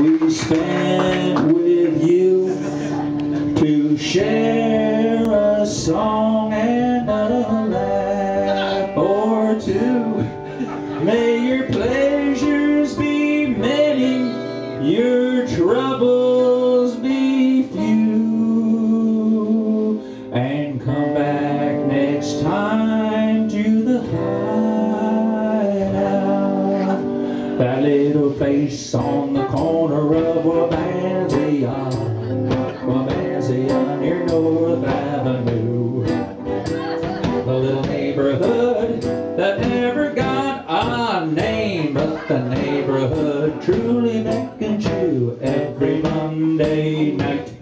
we spent with you to share a song and a laugh or two. May your pleasures be many, your troubles place on the corner of Wabansia, Wabansia near North Avenue. The little neighborhood that never got a name, but the neighborhood truly beckons you every Monday night.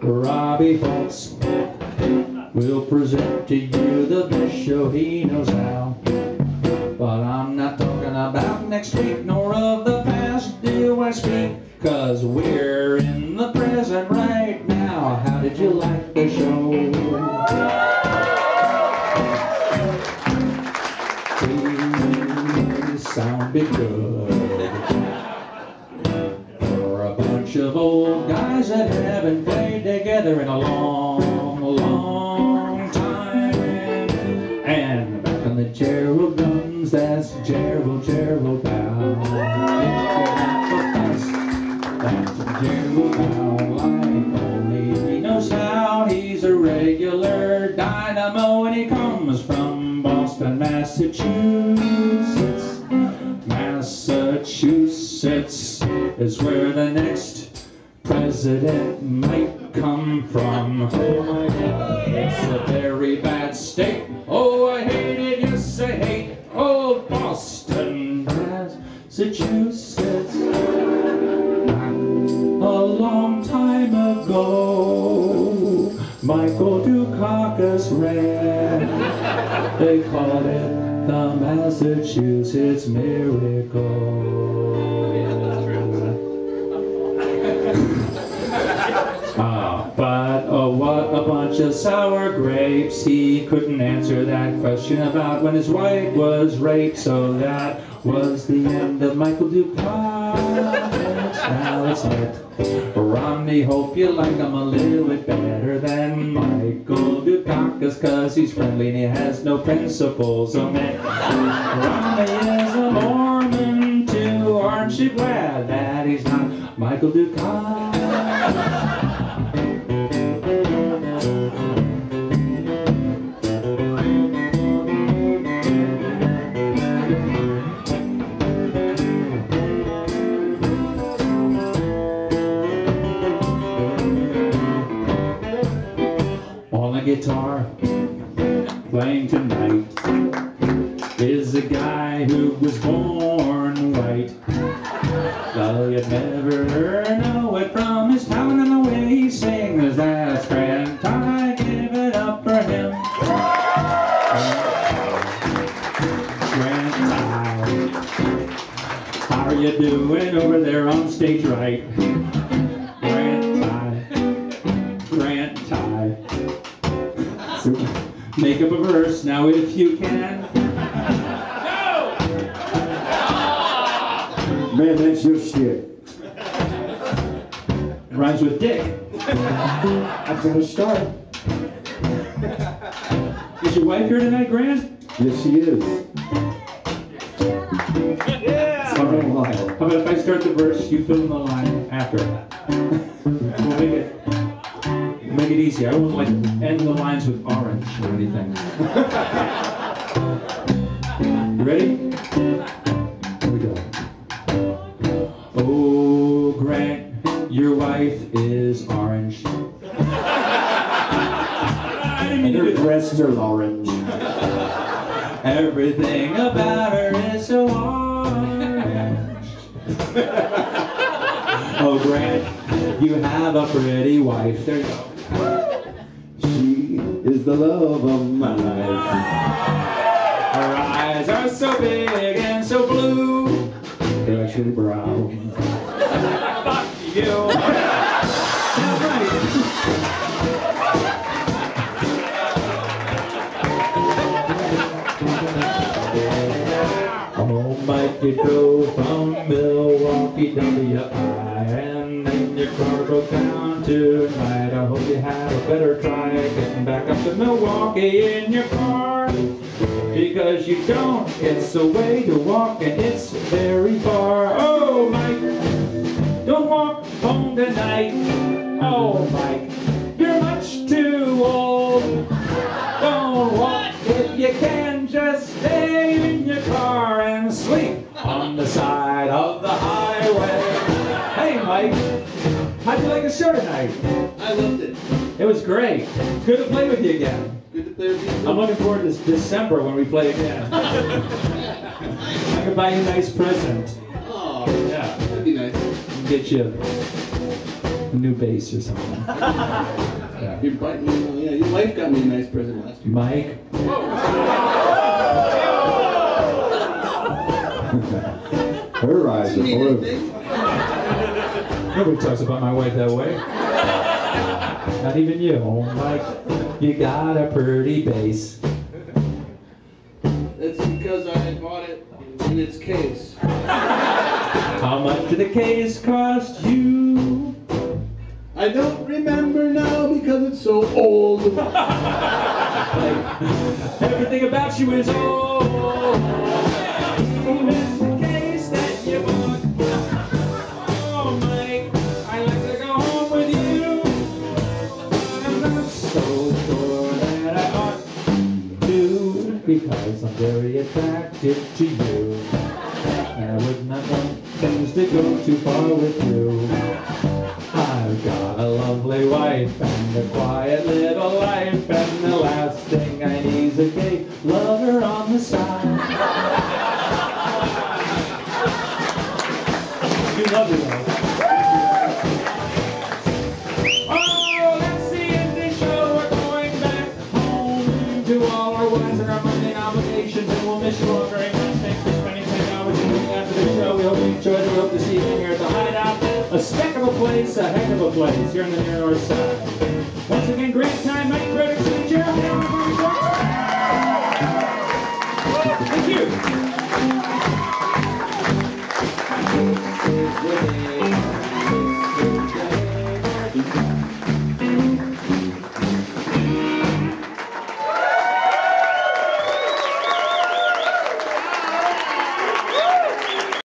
Robbie Fulks will present to you the best show he knows how. About next week nor of the past do I speak, cause we're in the present right now. How did you like the show? Please sounded good. For a bunch of old guys that haven't played together in a long, Gerald, Gerald Dowd. Like only he knows how. He's a regular dynamo and he comes from Boston, Massachusetts. Massachusetts is where the next president might come from. Oh my God, it's a very bad state. Oh, Massachusetts. A long time ago, Michael Dukakis ran. They called it the Massachusetts Miracle. A of sour grapes. He couldn't answer that question about when his wife was raped, so that was the end of Michael Dukakis. Now it's Mitt. Romney, hope you like him a little bit better than Michael Dukakis, cause he's friendly and he has no principles. Oh man, Romney is a Mormon too. Aren't you glad that he's not Michael Dukakis? Playing tonight is a guy who was born white. Though you'd never know it from his tone and the way he sings. That's Grant. I give it up for him. Grant, how are you doing over there on stage right? Make up a verse now if you can. No! Man, that's your shit. Rhymes with dick. That's gonna start. Is your wife here tonight, Grant? Yes, she is. Yeah. All right. How about if I start the verse, you fill in the line after? we'll make it make it easy. I won't like end the lines with or anything. you ready? Here we go. Oh, Grant, your wife is orange. And her breasts are orange. Everything about her is so orange. oh, Grant, you have a pretty wife. There you go. The love of my life. Her eyes are so big and so blue. They're actually brown. Fuck you. Right. Oh, Mikey drove from Milwaukee down to I am in your car broke down. I you have a better try getting back up to Milwaukee in your car. Because you don't, it's a way to walk and it's very far. Oh, Mike, don't walk home tonight. Oh, Mike, show tonight? I loved it. It was great. Good to play with you again. Good to play with you. I'm looking forward to this December when we play again. I can buy you a nice present. Oh, Yeah, that'd be nice. get you a new bass or something. Yeah. Your, bite- you know, yeah, your wife got me a nice present last year. Mike, Her rise Didn't mean above. anything. Nobody talks about my wife that way. Not even you. Oh, Mike, you got a pretty bass. That's because I bought it in its case. How much did the case cost you? I don't remember now because it's so old. like, Everything about you is old. Attracted to you. I would not want things to go too far with you. I've got a lovely wife and a quiet little life, and the last thing I need is a gay lover on the side. you love it you again here at the Hideout. A speck of a place, a heck of a place here in the near north side. Once again, great time. Mike Credits and Jeremy. Thank you. Yay.